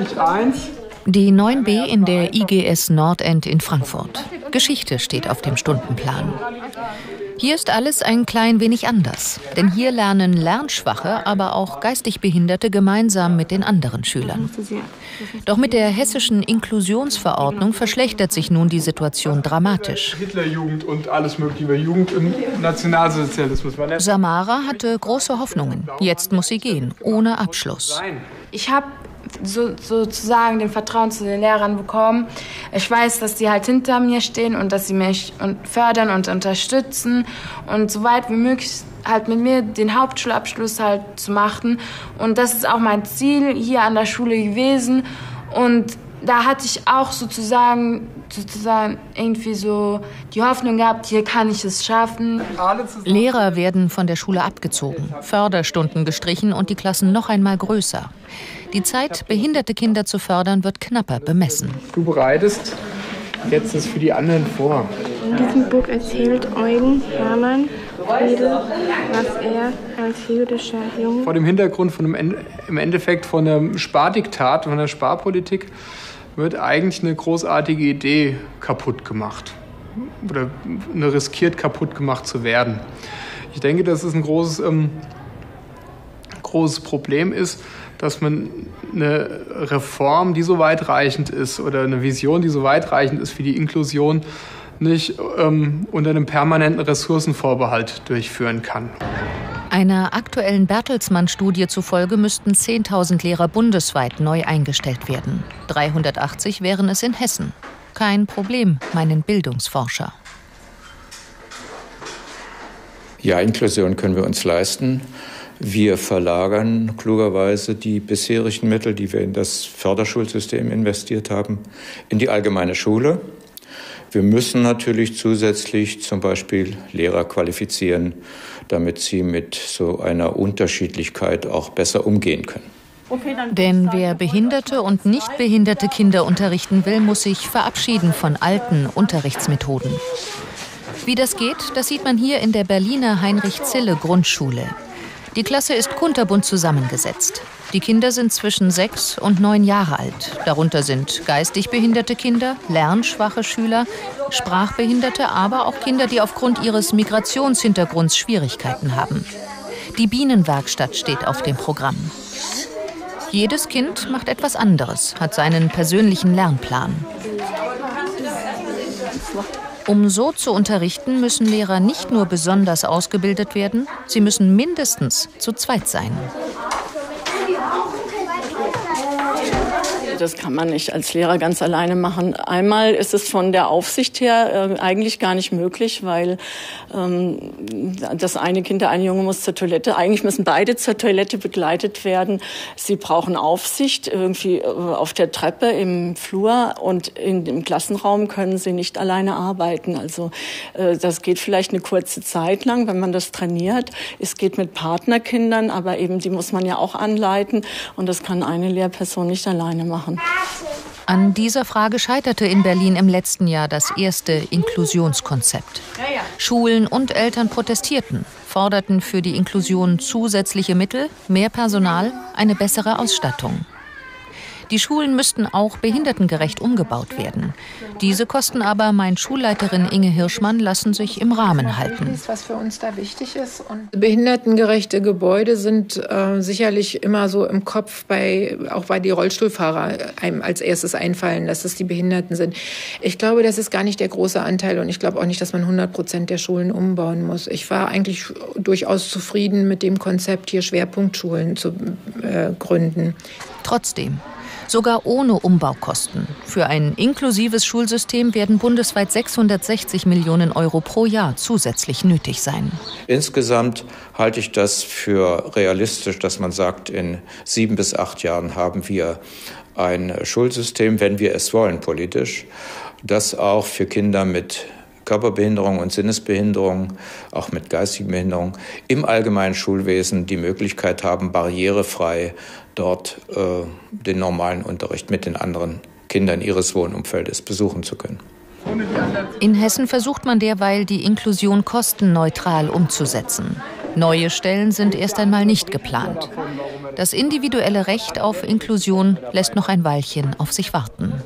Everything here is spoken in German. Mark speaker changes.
Speaker 1: 1.
Speaker 2: Die 9b in der IGS Nordend in Frankfurt. Geschichte steht auf dem Stundenplan. Hier ist alles ein klein wenig anders, denn hier lernen Lernschwache, aber auch geistig Behinderte gemeinsam mit den anderen Schülern. Doch mit der hessischen Inklusionsverordnung verschlechtert sich nun die Situation dramatisch.
Speaker 1: Hitlerjugend und alles mögliche über Jugend im Nationalsozialismus.
Speaker 2: Samara hatte große Hoffnungen. Jetzt muss sie gehen, ohne Abschluss.
Speaker 3: Ich habe so, sozusagen den Vertrauen zu den Lehrern bekommen. Ich weiß, dass die halt hinter mir stehen und dass sie mich fördern und unterstützen und so weit wie möglich halt mit mir den Hauptschulabschluss halt zu machen. Und das ist auch mein Ziel hier an der Schule gewesen. Und da hatte ich auch sozusagen sozusagen irgendwie so die Hoffnung gehabt, hier kann ich es schaffen.
Speaker 2: Lehrer werden von der Schule abgezogen, Förderstunden gestrichen und die Klassen noch einmal größer. Die Zeit, behinderte Kinder zu fördern, wird knapper bemessen.
Speaker 1: Du bereitest jetzt das für die anderen vor.
Speaker 4: In diesem Buch erzählt Eugen Hermann was er als jüdischer Junge...
Speaker 1: Vor dem Hintergrund von einem, im Endeffekt von einem Spardiktat, von der Sparpolitik, wird eigentlich eine großartige Idee kaputt gemacht. Oder eine riskiert kaputt gemacht zu werden. Ich denke, dass es ein großes, ähm, großes Problem ist, dass man eine Reform, die so weitreichend ist oder eine Vision, die so weitreichend ist für die Inklusion, nicht ähm, unter einem permanenten Ressourcenvorbehalt durchführen kann.
Speaker 2: Einer aktuellen Bertelsmann-Studie zufolge müssten 10.000 Lehrer bundesweit neu eingestellt werden. 380 wären es in Hessen. Kein Problem, meinen Bildungsforscher.
Speaker 5: Ja, Inklusion können wir uns leisten. Wir verlagern klugerweise die bisherigen Mittel, die wir in das Förderschulsystem investiert haben, in die allgemeine Schule. Wir müssen natürlich zusätzlich zum Beispiel Lehrer qualifizieren, damit sie mit so einer Unterschiedlichkeit auch besser umgehen können.
Speaker 2: Denn wer behinderte und nicht behinderte Kinder unterrichten will, muss sich verabschieden von alten Unterrichtsmethoden. Wie das geht, das sieht man hier in der Berliner Heinrich-Zille Grundschule. Die Klasse ist kunterbunt zusammengesetzt. Die Kinder sind zwischen sechs und neun Jahre alt. Darunter sind geistig behinderte Kinder, lernschwache Schüler, Sprachbehinderte, aber auch Kinder, die aufgrund ihres Migrationshintergrunds Schwierigkeiten haben. Die Bienenwerkstatt steht auf dem Programm. Jedes Kind macht etwas anderes, hat seinen persönlichen Lernplan. Um so zu unterrichten, müssen Lehrer nicht nur besonders ausgebildet werden, sie müssen mindestens zu zweit sein.
Speaker 6: Das kann man nicht als Lehrer ganz alleine machen. Einmal ist es von der Aufsicht her äh, eigentlich gar nicht möglich, weil ähm, das eine Kind, der eine Junge muss zur Toilette. Eigentlich müssen beide zur Toilette begleitet werden. Sie brauchen Aufsicht irgendwie äh, auf der Treppe im Flur und in, im Klassenraum können sie nicht alleine arbeiten. Also äh, das geht vielleicht eine kurze Zeit lang, wenn man das trainiert. Es geht mit Partnerkindern, aber eben die muss man ja auch anleiten und das kann eine Lehrperson nicht alleine machen machen.
Speaker 2: An dieser Frage scheiterte in Berlin im letzten Jahr das erste Inklusionskonzept. Schulen und Eltern protestierten, forderten für die Inklusion zusätzliche Mittel, mehr Personal, eine bessere Ausstattung. Die Schulen müssten auch behindertengerecht umgebaut werden. Diese Kosten aber, mein Schulleiterin Inge Hirschmann, lassen sich im Rahmen halten.
Speaker 7: Was für uns da wichtig ist.
Speaker 8: Behindertengerechte Gebäude sind äh, sicherlich immer so im Kopf, bei, auch bei die Rollstuhlfahrer einem als erstes einfallen, dass es die Behinderten sind. Ich glaube, das ist gar nicht der große Anteil und ich glaube auch nicht, dass man 100 Prozent der Schulen umbauen muss. Ich war eigentlich durchaus zufrieden mit dem Konzept, hier Schwerpunktschulen zu äh, gründen.
Speaker 2: Trotzdem, sogar ohne Umbaukosten. Für ein inklusives Schulsystem werden bundesweit 660 Millionen Euro pro Jahr zusätzlich nötig sein.
Speaker 5: Insgesamt halte ich das für realistisch, dass man sagt, in sieben bis acht Jahren haben wir ein Schulsystem, wenn wir es wollen politisch, das auch für Kinder mit Körperbehinderung und Sinnesbehinderung, auch mit geistigen Behinderungen, im allgemeinen Schulwesen die Möglichkeit haben, barrierefrei dort äh, den normalen Unterricht mit den anderen Kindern ihres Wohnumfeldes besuchen zu können.
Speaker 2: In Hessen versucht man derweil, die Inklusion kostenneutral umzusetzen. Neue Stellen sind erst einmal nicht geplant. Das individuelle Recht auf Inklusion lässt noch ein Weilchen auf sich warten.